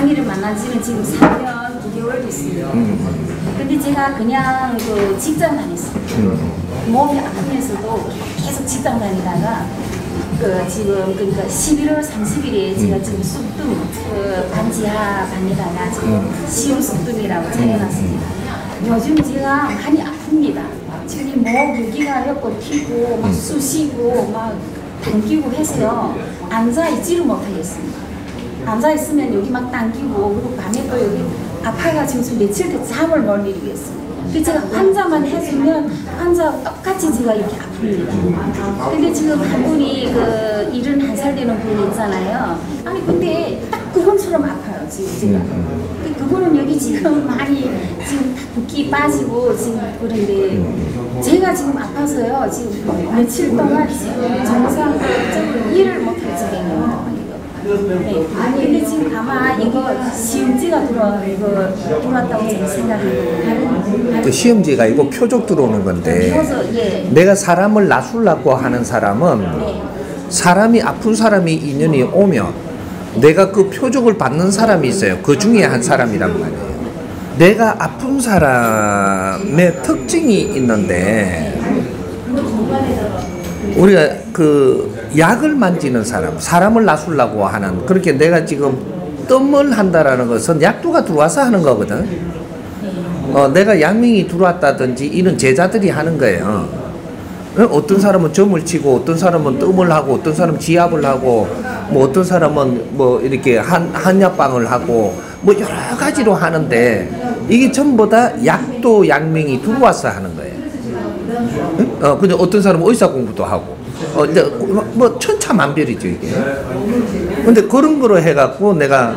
강의를 만난 지는 지금 4년 9개월 됐어요. 근데 제가 그냥 그 직장 다녔어요. 몸이 아프면서도 계속 직장 다니다가 그 지금 그러니까 11월 30일에 제가 지금 쑥뜸 그 반지하 반에다가 지금 시험 쑥뜸이라고 차려놨습니다. 요즘 제가 많이 아픕니다. 지금 목 여기가 몇번 튀고 막 쑤시고 막 당기고 해서요 앉아 있지를 못하겠습니다. 앉아 있으면 여기 막 당기고 그리고 밤에 또 여기 아파가지고 지금 며칠째 잠을 못 이루겠어요. 근데 제가 환자만 해주면 환자 똑같이 제가 이렇게 아픕니다. 근데 지금 한 분이 그 71살 되는 분이 있잖아요. 아니 근데 딱 그분처럼 아파요 지금 제가. 근데 그분은 여기 지금 많이 지금 다 붓기 빠지고 지금 그런데 제가 지금 아파서요 지금 며칠 동안 지금 정상적으로 일을 못할 지경이에요. 네. 근데 지금 가만 이거 시험지가 들어 이거 들어왔다고 저는 생각해요. 그 시험지가 이거 표적 들어오는 건데 그래서 예. 내가 사람을 나술라고 하는 사람은 네. 사람이 아픈 사람이 인연이 오면 내가 그 표적을 받는 사람이 있어요. 그 중에 한 사람이란 말이에요. 내가 아픈 사람의 특징이 있는데 우리가 그 약을 만지는 사람, 사람을 나술라고 하는 그렇게 내가 지금 뜸을 한다라는 것은 약도가 들어와서 하는 거거든. 어, 내가 양명이 들어왔다든지 이런 제자들이 하는 거예요. 어, 어떤 사람은 점을 치고 어떤 사람은 뜸을 하고 어떤 사람은 지압을 하고 뭐 어떤 사람은 뭐 이렇게 한 한약방을 하고 뭐 여러 가지로 하는데 이게 전부 다 약도 양명이 들어와서 하는 거예요. 응? 어 근데 어떤 사람은 의사 공부도 하고 어 이제 뭐 천차만별이죠 이게. 근데 그런 거로 해갖고 내가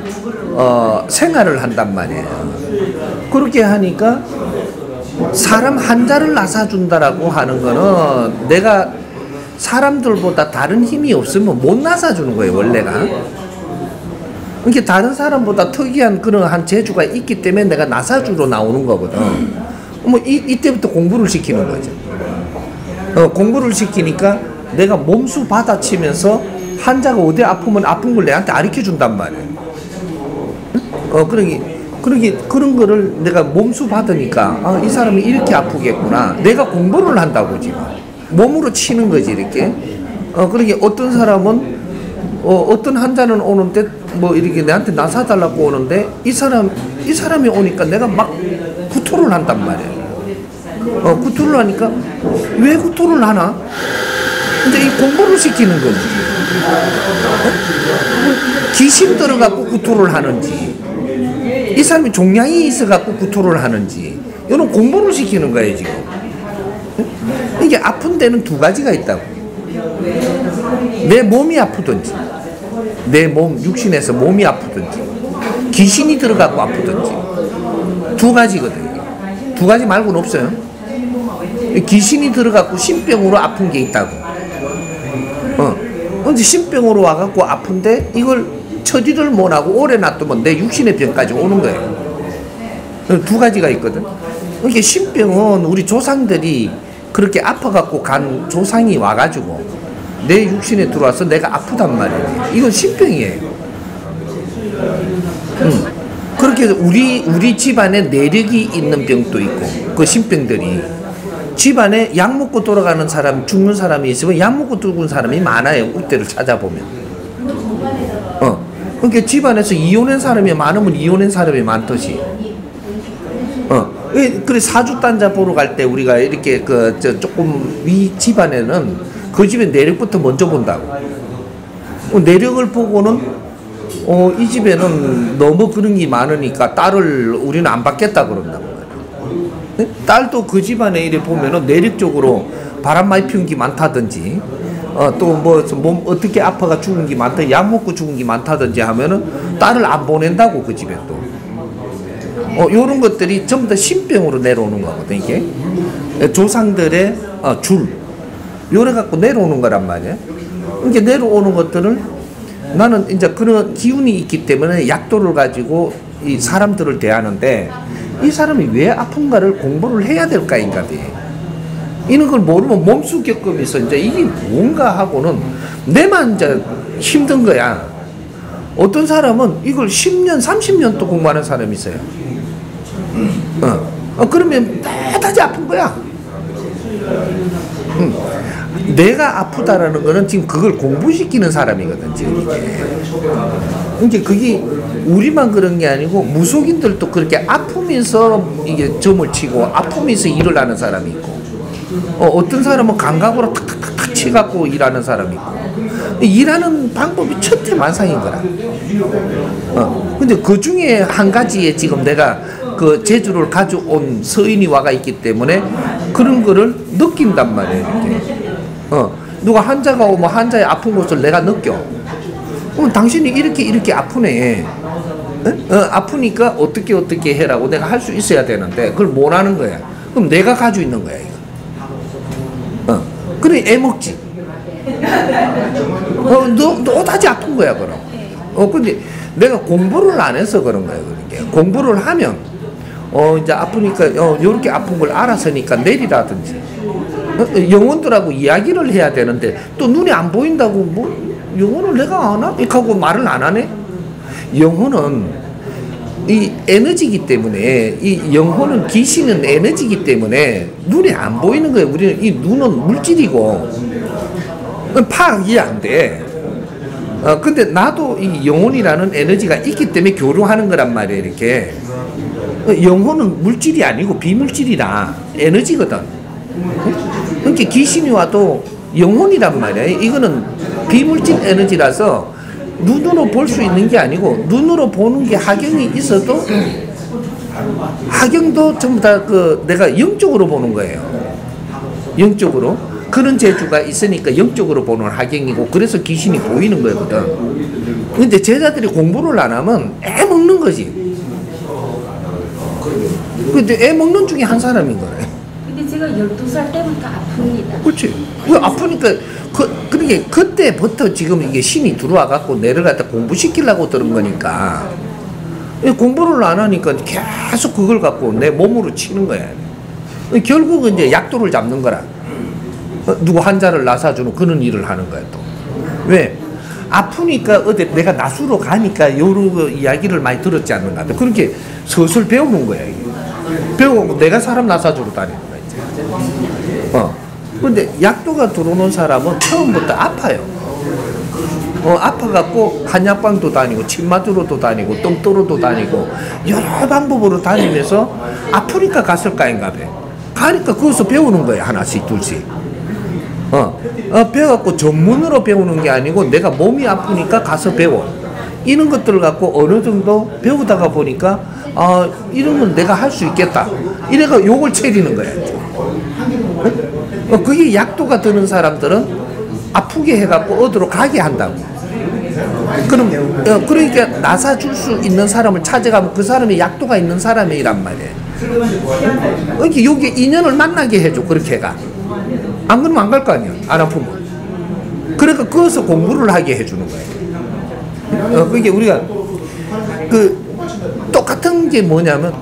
어 생활을 한단 말이에요. 그렇게 하니까 사람 환자를 나사준다라고 하는 거는 내가 사람들보다 다른 힘이 없으면 못 나사주는 거예요 원래가. 이렇게 다른 사람보다 특이한 그런 한 재주가 있기 때문에 내가 나사주로 나오는 거거든. 뭐 이, 이때부터 공부를 시키는 거죠. 어, 공부를 시키니까 내가 몸수 받아치면서 환자가 어디 아프면 아픈 걸 내한테 가르쳐 준단 말이에요. 어, 그러기, 그러기, 그런 거를 내가 몸수 받으니까, 아, 이 사람이 이렇게 아프겠구나. 내가 공부를 한다고 지금. 몸으로 치는 거지, 이렇게. 어, 그러기 어떤 사람은, 어, 어떤 환자는 오는데, 뭐, 이렇게 내한테 나사 달라고 오는데, 이 사람, 이 사람이 오니까 내가 막 구토를 한단 말이에요. 어, 구토를 하니까, 왜 구토를 하나? 근데 이 공부를 시키는 거지. 어? 귀신 들어갖고 구토를 하는지, 이 사람이 종양이 있어갖고 구토를 하는지, 이런 공부를 시키는 거예요, 지금. 이게 아픈 데는 두 가지가 있다고. 내 몸이 아프든지, 내 몸, 육신에서 몸이 아프든지, 귀신이 들어갖고 아프든지, 두 가지거든요. 두 가지 말고는 없어요. 귀신이 들어갖고 신병으로 아픈 게 있다고. 어. 근데 신병으로 와갖고 아픈데 이걸 처리를 못하고 오래 놔두면 내 육신의 병까지 오는 거예요. 두 가지가 있거든. 이게 신병은 우리 조상들이 그렇게 아파갖고 간 조상이 와가지고 내 육신에 들어와서 내가 아프단 말이에요. 이건 신병이에요. 음. 그렇게 우리 우리 집안에 내력이 있는 병도 있고 그 신병들이 집안에 약 먹고 돌아가는 사람 죽는 사람이 있으면 약 먹고 죽은 사람이 많아요. 그때를 찾아보면. 어. 그러니까 집안에서 이혼한 사람이 많으면 이혼한 사람이 많듯이. 어. 그래 사주단자 보러 갈 때 우리가 이렇게 그 저 조금 위 집안에는 그 집의 내력부터 먼저 본다고. 어, 내력을 보고는 어, 이 집에는 너무 그런 게 많으니까 딸을 우리는 안 받겠다. 네? 딸도 그 집안에 이래 보면은 내력적으로 바람 많이 피운 게 많다든지, 어, 또뭐몸 어떻게 아파가 죽은 게 많다, 약 먹고 죽은 게 많다든지 하면은 딸을 안 보낸다고 그 집에 또. 어, 요런 것들이 전부 다 신병으로 내려오는 거거든, 이게. 조상들의 어, 줄. 요래 갖고 내려오는 거란 말이야. 이게 내려오는 것들을 나는 이제 그런 기운이 있기 때문에 약도를 가지고 이 사람들을 대하는데 이 사람이 왜 아픈가를 공부를 해야 될까 인가비 이런 걸 모르면 몸수 겪으면서 이제 이게 뭔가 하고는 내만 이제 힘든 거야 어떤 사람은 이걸 10년, 30년 또 공부하는 사람이 있어요. 어, 어 그러면 다다지 아픈 거야. 응. 내가 아프다라는 거는 지금 그걸 공부시키는 사람이거든 지금 이게. 이제 그게 우리만 그런 게 아니고 무속인들도 그렇게 아프면서 이게 점을 치고 아프면서 일을 하는 사람이 있고 어, 어떤 사람은 감각으로 탁탁탁탁 치갖고 일하는 사람이 있고 일하는 방법이 천태만상인 거라. 어, 근데 그 중에 한 가지에 지금 내가 그 제주를 가져온 서인이 와가 있기 때문에 그런 거를 느낀단 말이에요. 이렇게. 어, 누가 환자가 오면 환자의 아픈 곳을 내가 느껴. 그럼 당신이 이렇게 이렇게 아프네. 어? 어, 아프니까 어떻게 어떻게 해라고 내가 할 수 있어야 되는데 그걸 못 하는 거야. 그럼 내가 가지고 있는 거야 이거. 어, 그래 애 먹지. 어, 너, 너 다지 아픈 거야 그럼. 어, 근데 내가 공부를 안 해서 그런 거야 그렇게. 공부를 하면 어 이제 아프니까 어 요렇게 아픈 걸 알아서니까 내리라든지 어, 영혼들하고 이야기를 해야 되는데 또 눈에 안 보인다고 뭐 영혼을 내가 아나? 이렇게 하고 말을 안 하네? 영혼은 이 에너지기 때문에 이 영혼은 귀신은 에너지기 때문에 눈에 안 보이는 거예요. 우리는 이 눈은 물질이고 파악이 안 돼. 어, 근데 나도 이 영혼이라는 에너지가 있기 때문에 교류하는 거란 말이에요, 이렇게. 어, 영혼은 물질이 아니고 비물질이라 에너지거든. 그러니까 귀신이 와도 영혼이란 말이야. 이거는 비물질 에너지라서 눈으로 볼 수 있는 게 아니고 눈으로 보는 게 하경이 있어도 하경도 전부 다 그 내가 영적으로 보는 거예요. 영적으로 그런 재주가 있으니까 영적으로 보는 하경이고 그래서 귀신이 보이는 거거든. 근데 제자들이 공부를 안 하면 애 먹는 거지. 근데 애 먹는 중에 한 사람인 거래. 근데 제가 12살 때부터 아픕니다. 그렇지. 그 아프니까 그 그러게 그때부터 지금 이게 신이 들어와 갖고 내를 갖다 공부시키려고 들은 거니까 이 공부를 안 하니까 계속 그걸 갖고 내 몸으로 치는 거야. 결국은 이제 약도를 잡는 거라. 어, 누구 환자를 나사주는 그런 일을 하는 거야 또. 왜? 아프니까 어디 내가 나수로 가니까 거 이야기를 많이 들었지 않는가. 그렇게 서술 배우는 거야. 이게. 배우고 내가 사람 나사주러 다니는 거야. 이제. 어. 근데 약도가 들어오는 사람은 처음부터 아파요. 어, 아파갖고 한약방도 다니고 침 맞으러도 다니고 똥 떨어도 다니고 여러 방법으로 다니면서 아프니까 갔을 까인가 봐. 가니까 거기서 배우는 거야 하나씩 둘씩. 어, 어 배워갖고 전문으로 배우는 게 아니고 내가 몸이 아프니까 가서 배워. 이런 것들을 갖고 어느 정도 배우다가 보니까 아 이러면 내가 할 수 있겠다. 이래가 욕을 채리는 거야. 어, 그게 약도가 드는 사람들은 아프게 해갖고 어디로 가게 한다고. 그럼 어, 그러니까 나사 줄 수 있는 사람을 찾아가면 그 사람이 약도가 있는 사람이란 말이에요. 이렇게 여기 인연을 만나게 해줘 그렇게 가. 안 그러면 안 갈 거 아니야. 안 아프면. 그러니까 거기서 공부를 하게 해주는 거예요. 어, 그게 우리가 그 똑같은 게 뭐냐면